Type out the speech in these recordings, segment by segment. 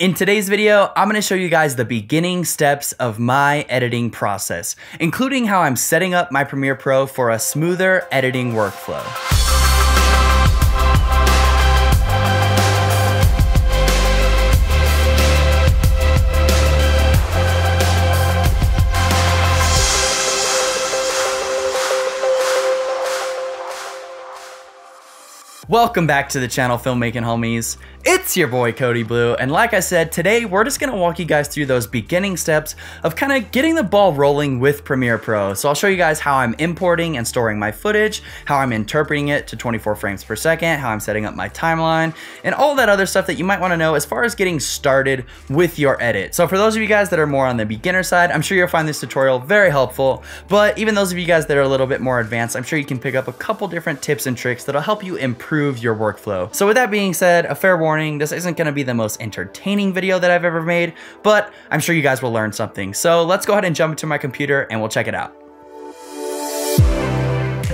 In today's video, I'm going to show you guys the beginning steps of my editing process, including how I'm setting up my Premiere Pro for a smoother editing workflow. Welcome back to the channel Filmmaking Homies. It's your boy Cody Blue, and like I said, today we're just gonna walk you guys through those beginning steps of kind of getting the ball rolling with Premiere Pro. So I'll show you guys how I'm importing and storing my footage, how I'm interpreting it to 24 frames per second, how I'm setting up my timeline, and all that other stuff that you might wanna know as far as getting started with your edit. So for those of you guys that are more on the beginner side, I'm sure you'll find this tutorial very helpful, but even those of you guys that are a little bit more advanced, I'm sure you can pick up a couple different tips and tricks that'll help you improve your workflow. So with that being said, a fair warning this isn't going to be the most entertaining video that I've ever made, but I'm sure you guys will learn something. So let's go ahead and jump into my computer and we'll check it out.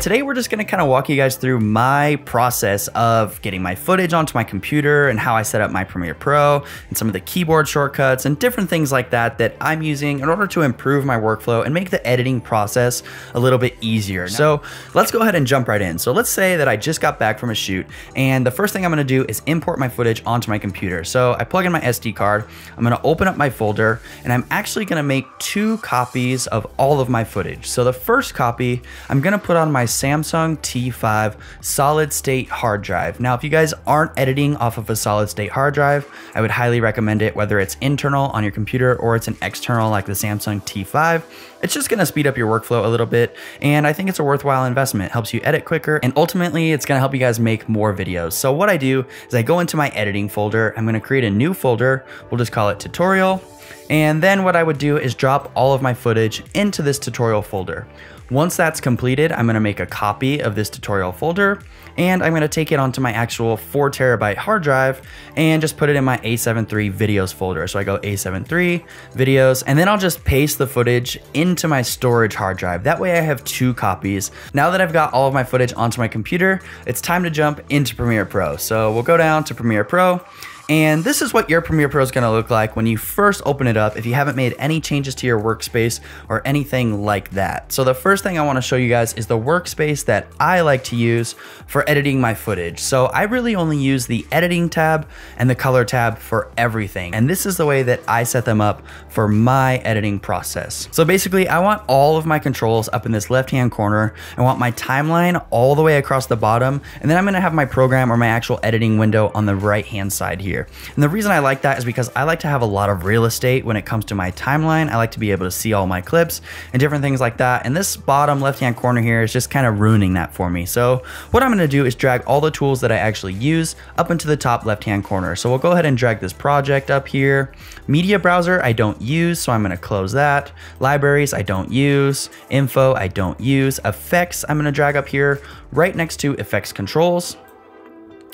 Today we're just gonna kind of walk you guys through my process of getting my footage onto my computer and how I set up my Premiere Pro and some of the keyboard shortcuts and different things like that that I'm using in order to improve my workflow and make the editing process a little bit easier. So let's go ahead and jump right in. So let's say that I just got back from a shoot and the first thing I'm gonna do is import my footage onto my computer. So I plug in my SD card, I'm gonna open up my folder and I'm actually gonna make two copies of all of my footage. So the first copy I'm gonna put on my Samsung T5 solid state hard drive. Now, if you guys aren't editing off of a solid state hard drive, I would highly recommend it, whether it's internal on your computer or it's an external like the Samsung T5. It's just gonna speed up your workflow a little bit, and I think it's a worthwhile investment. It helps you edit quicker, and ultimately, it's gonna help you guys make more videos. So what I do is I go into my editing folder, I'm gonna create a new folder, we'll just call it tutorial, and then what I would do is drop all of my footage into this tutorial folder. Once that's completed, I'm gonna make a copy of this tutorial folder and I'm gonna take it onto my actual four terabyte hard drive and just put it in my A73 videos folder. So I go A73 videos, and then I'll just paste the footage into my storage hard drive. That way I have two copies. Now that I've got all of my footage onto my computer, it's time to jump into Premiere Pro. So we'll go down to Premiere Pro and this is what your Premiere Pro is going to look like when you first open it up if you haven't made any changes to your workspace or anything like that. So the first thing I want to show you guys is the workspace that I like to use for editing my footage. So I really only use the editing tab and the color tab for everything. And this is the way that I set them up for my editing process. So basically I want all of my controls up in this left-hand corner. I want my timeline all the way across the bottom. And then I'm going to have my program or my actual editing window on the right-hand side here. And the reason I like that is because I like to have a lot of real estate when it comes to my timeline. I like to be able to see all my clips and different things like that. And this bottom left-hand corner here is just kind of ruining that for me. So what I'm gonna do is drag all the tools that I actually use up into the top left-hand corner. So we'll go ahead and drag this project up here. Media browser, I don't use, so I'm gonna close that. Libraries, I don't use. Info, I don't use. Effects, I'm gonna drag up here right next to effects controls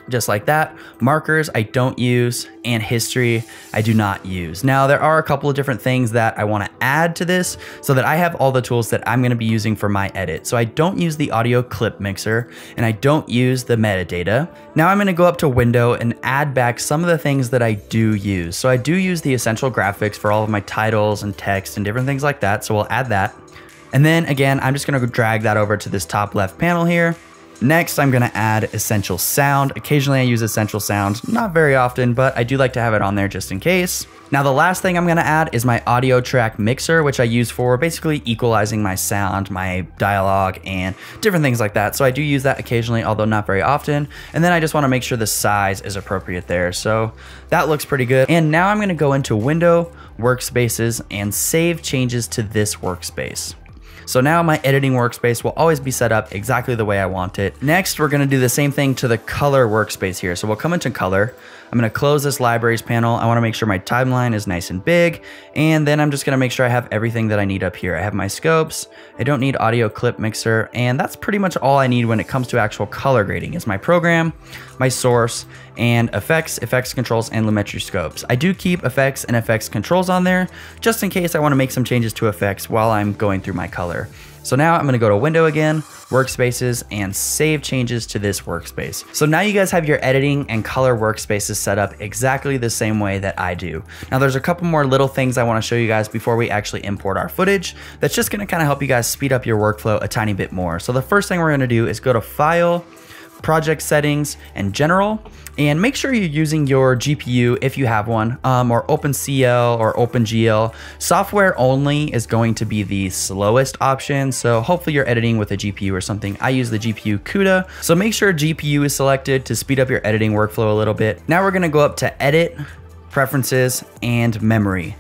just like that. Markers I don't use and history I do not use. Now there are a couple of different things that I wanna add to this so that I have all the tools that I'm gonna be using for my edit. So I don't use the audio clip mixer and I don't use the metadata. Now I'm gonna go up to window and add back some of the things that I do use. So I do use the essential graphics for all of my titles and text and different things like that. So we'll add that. And then again, I'm just gonna drag that over to this top left panel here Next, I'm gonna add Essential Sound. Occasionally I use Essential Sound, not very often, but I do like to have it on there just in case. Now the last thing I'm gonna add is my audio track mixer, which I use for basically equalizing my sound, my dialogue, and different things like that. So I do use that occasionally, although not very often. And then I just wanna make sure the size is appropriate there. So that looks pretty good. And now I'm gonna go into Window, Workspaces, and save changes to this workspace. So now my editing workspace will always be set up exactly the way I want it. Next, we're gonna do the same thing to the color workspace here. So we'll come into color. I'm gonna close this libraries panel. I wanna make sure my timeline is nice and big. And then I'm just gonna make sure I have everything that I need up here. I have my scopes. I don't need audio clip mixer. And that's pretty much all I need when it comes to actual color grading is my program, my source, and effects, effects controls, and Lumetri scopes. I do keep effects and effects controls on there just in case I wanna make some changes to effects while I'm going through my color. So now I'm gonna go to window again, workspaces, and save changes to this workspace. So now you guys have your editing and color workspaces set up exactly the same way that I do. Now there's a couple more little things I wanna show you guys before we actually import our footage that's just gonna kinda help you guys speed up your workflow a tiny bit more. So the first thing we're gonna do is go to File, project settings, and general. And make sure you're using your GPU if you have one, um, or OpenCL or OpenGL. Software only is going to be the slowest option. So hopefully you're editing with a GPU or something. I use the GPU CUDA. So make sure GPU is selected to speed up your editing workflow a little bit. Now we're gonna go up to edit, preferences, and memory.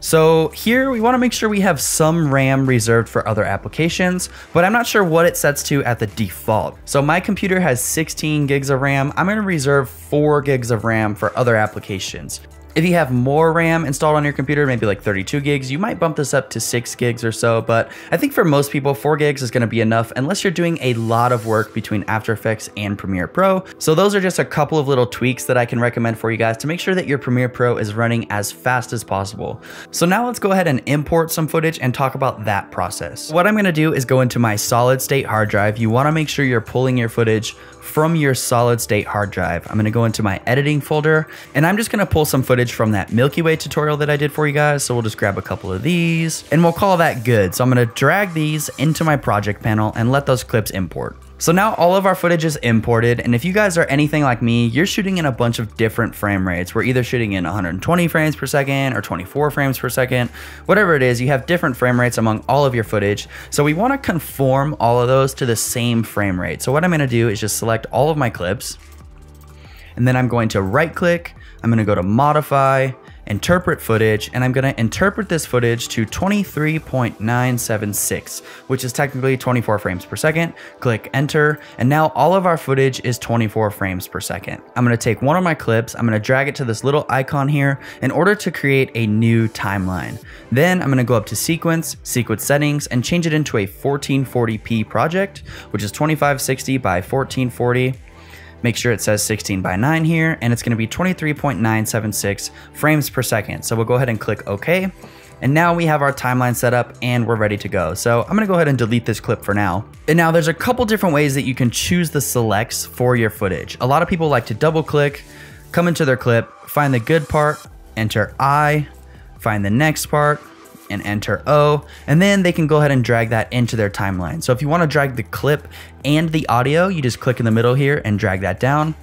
So here we wanna make sure we have some RAM reserved for other applications, but I'm not sure what it sets to at the default. So my computer has 16 gigs of RAM. I'm gonna reserve four gigs of RAM for other applications. If you have more RAM installed on your computer, maybe like 32 gigs, you might bump this up to 6 gigs or so, but I think for most people, 4 gigs is gonna be enough unless you're doing a lot of work between After Effects and Premiere Pro. So those are just a couple of little tweaks that I can recommend for you guys to make sure that your Premiere Pro is running as fast as possible. So now let's go ahead and import some footage and talk about that process. What I'm gonna do is go into my solid state hard drive. You wanna make sure you're pulling your footage from your solid state hard drive. I'm gonna go into my editing folder and I'm just gonna pull some footage from that Milky Way tutorial that I did for you guys. So we'll just grab a couple of these and we'll call that good. So I'm gonna drag these into my project panel and let those clips import. So now all of our footage is imported, and if you guys are anything like me, you're shooting in a bunch of different frame rates. We're either shooting in 120 frames per second or 24 frames per second, whatever it is, you have different frame rates among all of your footage. So we wanna conform all of those to the same frame rate. So what I'm gonna do is just select all of my clips, and then I'm going to right click, I'm gonna go to modify, interpret footage, and I'm gonna interpret this footage to 23.976, which is technically 24 frames per second. Click enter, and now all of our footage is 24 frames per second. I'm gonna take one of my clips, I'm gonna drag it to this little icon here in order to create a new timeline. Then I'm gonna go up to sequence, sequence settings, and change it into a 1440p project, which is 2560 by 1440. Make sure it says 16 by 9 here, and it's gonna be 23.976 frames per second. So we'll go ahead and click OK. And now we have our timeline set up and we're ready to go. So I'm gonna go ahead and delete this clip for now. And now there's a couple different ways that you can choose the selects for your footage. A lot of people like to double click, come into their clip, find the good part, enter I, find the next part, and enter O, and then they can go ahead and drag that into their timeline. So if you wanna drag the clip and the audio, you just click in the middle here and drag that down.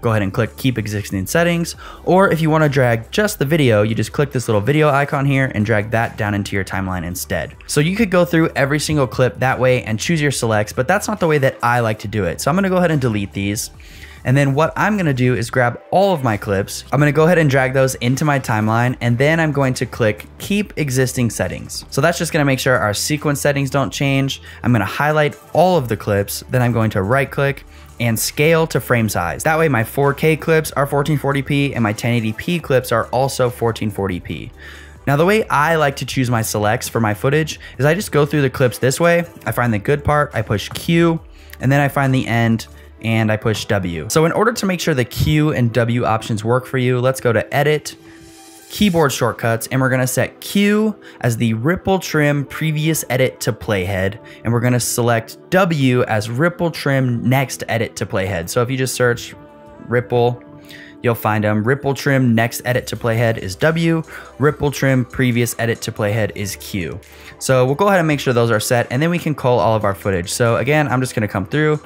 Go ahead and click keep existing settings. Or if you wanna drag just the video, you just click this little video icon here and drag that down into your timeline instead. So you could go through every single clip that way and choose your selects, but that's not the way that I like to do it. So I'm gonna go ahead and delete these. And then what I'm gonna do is grab all of my clips. I'm gonna go ahead and drag those into my timeline and then I'm going to click keep existing settings. So that's just gonna make sure our sequence settings don't change. I'm gonna highlight all of the clips. Then I'm going to right click and scale to frame size. That way my 4K clips are 1440p and my 1080p clips are also 1440p. Now the way I like to choose my selects for my footage is I just go through the clips this way. I find the good part, I push Q, and then I find the end and I push W. So in order to make sure the Q and W options work for you, let's go to edit, keyboard shortcuts, and we're gonna set Q as the ripple trim previous edit to playhead, and we're gonna select W as ripple trim next edit to playhead. So if you just search ripple, you'll find them. Ripple trim next edit to playhead is W, ripple trim previous edit to playhead is Q. So we'll go ahead and make sure those are set, and then we can call all of our footage. So again, I'm just gonna come through,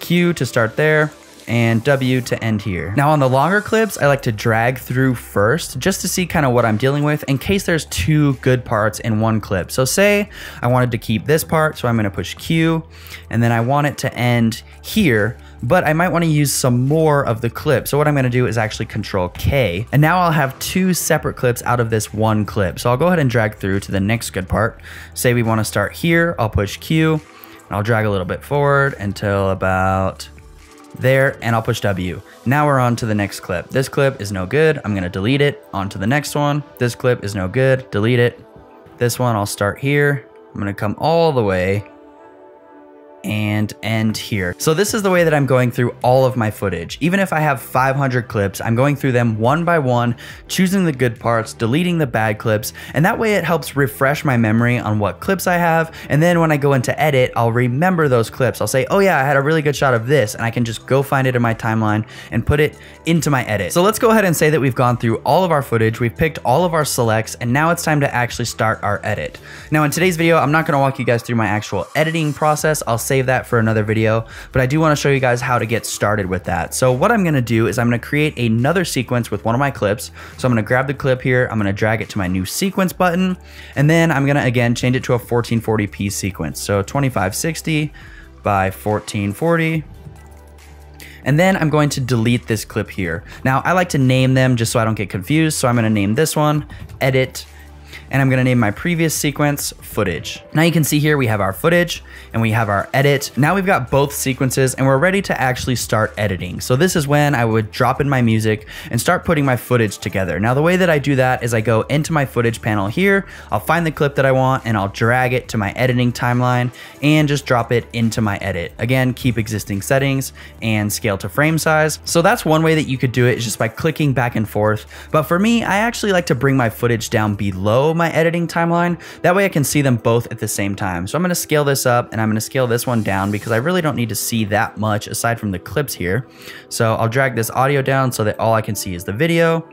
Q to start there, and W to end here. Now on the longer clips, I like to drag through first just to see kind of what I'm dealing with in case there's two good parts in one clip. So say I wanted to keep this part, so I'm gonna push Q, and then I want it to end here, but I might wanna use some more of the clip. So what I'm gonna do is actually control K, and now I'll have two separate clips out of this one clip. So I'll go ahead and drag through to the next good part. Say we wanna start here, I'll push Q, I'll drag a little bit forward until about there and I'll push W. Now we're on to the next clip. This clip is no good. I'm gonna delete it. On to the next one. This clip is no good. Delete it. This one I'll start here. I'm gonna come all the way and end here. So this is the way that I'm going through all of my footage. Even if I have 500 clips, I'm going through them one by one, choosing the good parts, deleting the bad clips, and that way it helps refresh my memory on what clips I have. And then when I go into edit, I'll remember those clips. I'll say, oh yeah, I had a really good shot of this, and I can just go find it in my timeline and put it into my edit. So let's go ahead and say that we've gone through all of our footage, we've picked all of our selects, and now it's time to actually start our edit. Now in today's video, I'm not gonna walk you guys through my actual editing process. I'll save that for another video, but I do wanna show you guys how to get started with that. So what I'm gonna do is I'm gonna create another sequence with one of my clips. So I'm gonna grab the clip here, I'm gonna drag it to my new sequence button, and then I'm gonna again change it to a 1440p sequence. So 2560 by 1440. And then I'm going to delete this clip here. Now I like to name them just so I don't get confused. So I'm gonna name this one, edit, and I'm gonna name my previous sequence footage. Now you can see here we have our footage and we have our edit. Now we've got both sequences and we're ready to actually start editing. So this is when I would drop in my music and start putting my footage together. Now the way that I do that is I go into my footage panel here, I'll find the clip that I want and I'll drag it to my editing timeline and just drop it into my edit. Again, keep existing settings and scale to frame size. So that's one way that you could do it is just by clicking back and forth. But for me, I actually like to bring my footage down below my editing timeline. That way I can see them both at the same time. So I'm gonna scale this up and I'm gonna scale this one down because I really don't need to see that much aside from the clips here. So I'll drag this audio down so that all I can see is the video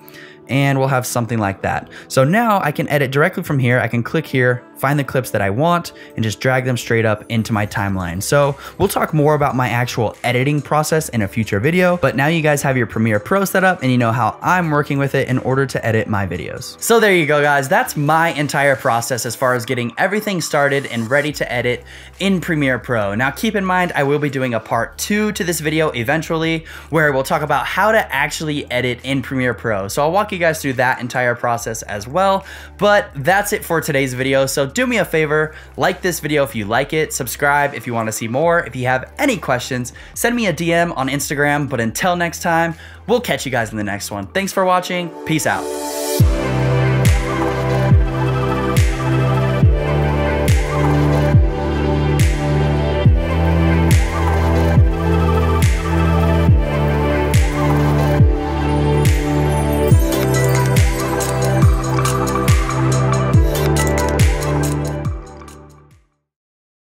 and we'll have something like that. So now I can edit directly from here. I can click here, find the clips that I want, and just drag them straight up into my timeline. So we'll talk more about my actual editing process in a future video, but now you guys have your Premiere Pro set up and you know how I'm working with it in order to edit my videos. So there you go guys, that's my entire process as far as getting everything started and ready to edit in Premiere Pro. Now keep in mind, I will be doing a part two to this video eventually, where we'll talk about how to actually edit in Premiere Pro. So I'll walk you guys through that entire process as well, but that's it for today's video. So do me a favor, like this video if you like it, subscribe if you want to see more. If you have any questions, send me a DM on Instagram. But until next time, we'll catch you guys in the next one. Thanks for watching. Peace out.